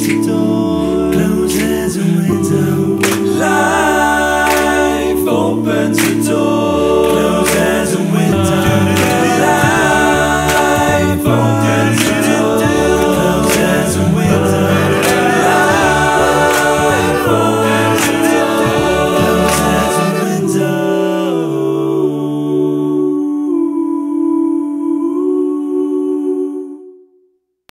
You don't.